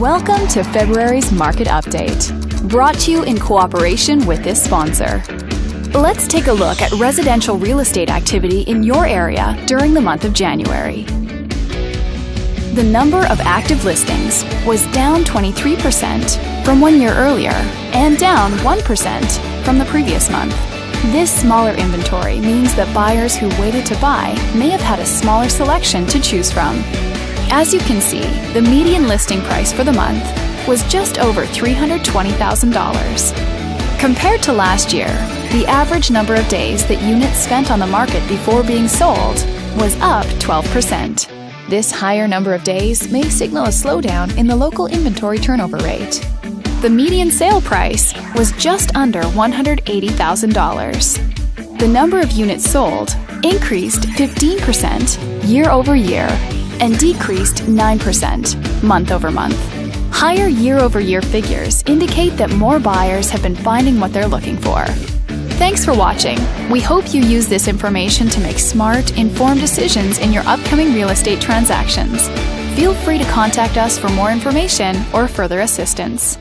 Welcome to February's Market Update, brought to you in cooperation with this sponsor. Let's take a look at residential real estate activity in your area during the month of January. The number of active listings was down 23% from one year earlier and down 1% from the previous month. This smaller inventory means that buyers who waited to buy may have had a smaller selection to choose from. As you can see, the median listing price for the month was just over $320,000. Compared to last year, the average number of days that units spent on the market before being sold was up 12%. This higher number of days may signal a slowdown in the local inventory turnover rate. The median sale price was just under $180,000. The number of units sold increased 15% year over year and decreased 9% month over month. Higher year over year figures indicate that more buyers have been finding what they're looking for. Thanks for watching. We hope you use this information to make smart, informed decisions in your upcoming real estate transactions. Feel free to contact us for more information or further assistance.